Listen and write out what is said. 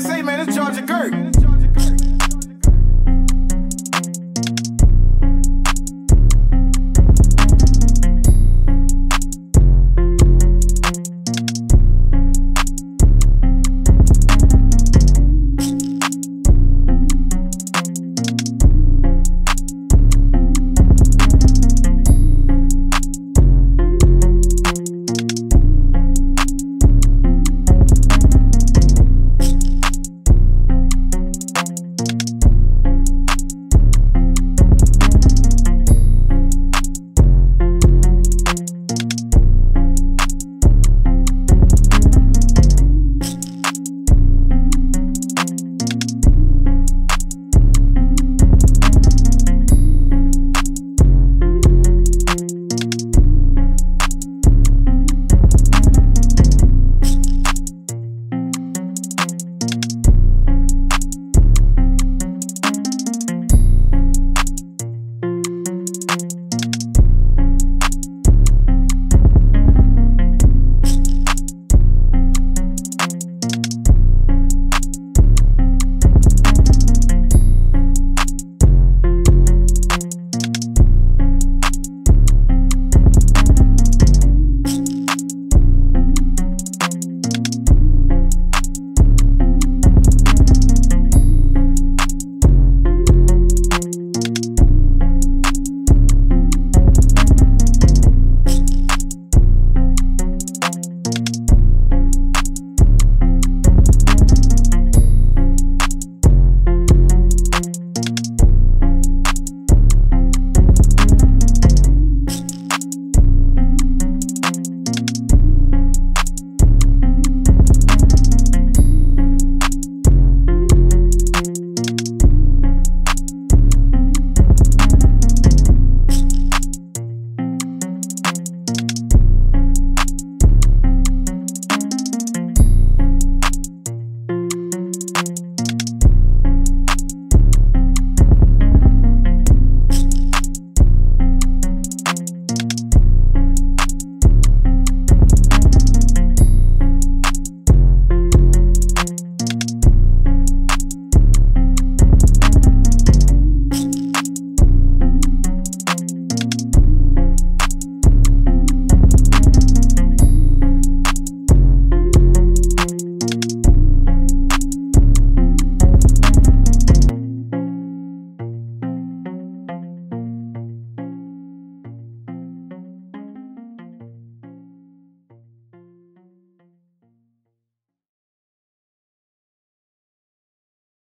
say, man, it's Georgia Gert.